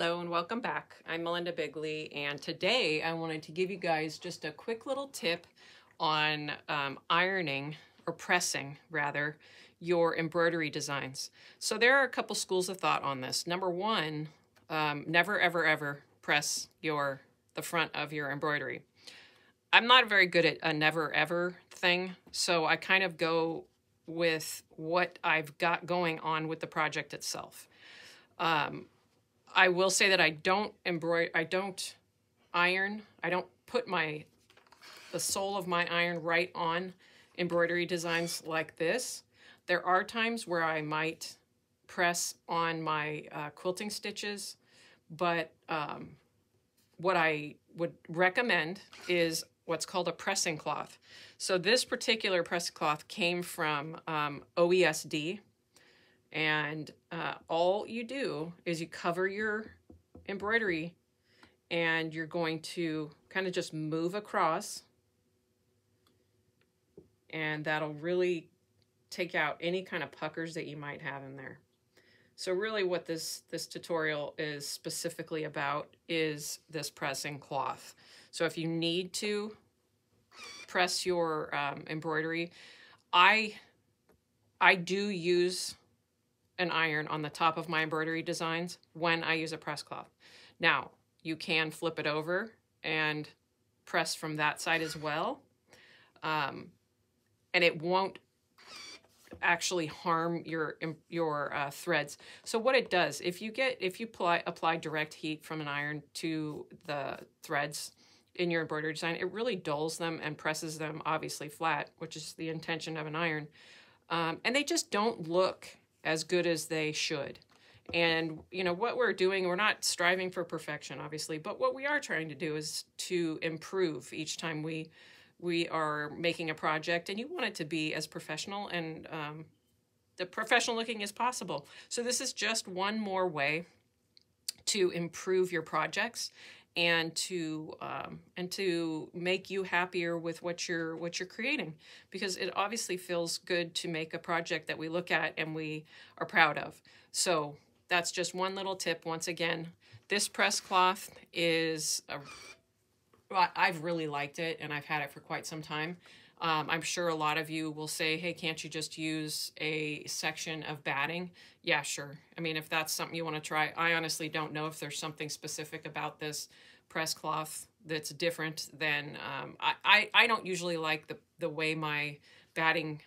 Hello and welcome back. I'm Melinda Bigley and today I wanted to give you guys just a quick little tip on um, ironing or pressing rather your embroidery designs. So there are a couple schools of thought on this. Number one, um, never ever ever press your the front of your embroidery. I'm not very good at a never ever thing, so I kind of go with what I've got going on with the project itself. Um, I will say that I don't embroider, I don't iron, I don't put my, the sole of my iron right on embroidery designs like this. There are times where I might press on my uh, quilting stitches, but um, what I would recommend is what's called a pressing cloth. So this particular pressing cloth came from um, OESD, and uh, all you do is you cover your embroidery and you're going to kind of just move across and that'll really take out any kind of puckers that you might have in there. So really what this, this tutorial is specifically about is this pressing cloth. So if you need to press your um, embroidery, I, I do use an iron on the top of my embroidery designs when I use a press cloth. Now, you can flip it over and press from that side as well. Um, and it won't actually harm your your uh, threads. So what it does, if you get if you apply apply direct heat from an iron to the threads in your embroidery design, it really dulls them and presses them obviously flat, which is the intention of an iron. Um, and they just don't look as good as they should. And, you know, what we're doing, we're not striving for perfection, obviously, but what we are trying to do is to improve each time we we are making a project and you want it to be as professional and um, the professional looking as possible. So this is just one more way to improve your projects and to um, and to make you happier with what you're what you're creating. Because it obviously feels good to make a project that we look at and we are proud of. So that's just one little tip. Once again this press cloth is a, I've really liked it and I've had it for quite some time um, I'm sure a lot of you will say, hey, can't you just use a section of batting? Yeah, sure. I mean, if that's something you want to try, I honestly don't know if there's something specific about this press cloth that's different than, um, I, I, I don't usually like the, the way my batting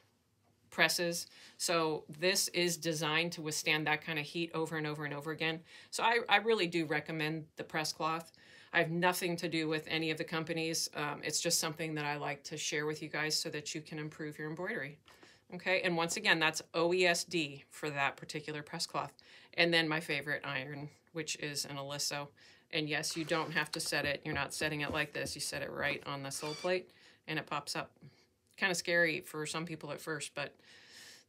presses. So this is designed to withstand that kind of heat over and over and over again. So I, I really do recommend the press cloth. I have nothing to do with any of the companies. Um, it's just something that I like to share with you guys so that you can improve your embroidery. Okay, and once again, that's OESD for that particular press cloth. And then my favorite iron, which is an Oliso. And yes, you don't have to set it. You're not setting it like this. You set it right on the sole plate and it pops up. Kind of scary for some people at first, but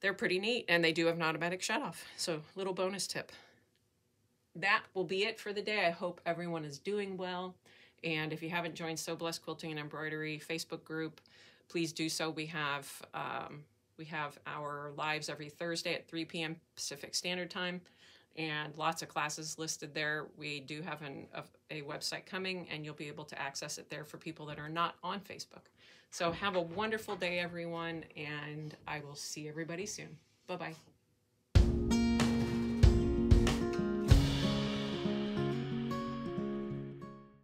they're pretty neat and they do have an automatic shut off. So little bonus tip that will be it for the day. I hope everyone is doing well. And if you haven't joined So Blessed Quilting and Embroidery Facebook group, please do so. We have um, we have our lives every Thursday at 3 p.m. Pacific Standard Time, and lots of classes listed there. We do have an, a, a website coming, and you'll be able to access it there for people that are not on Facebook. So have a wonderful day, everyone, and I will see everybody soon. Bye bye.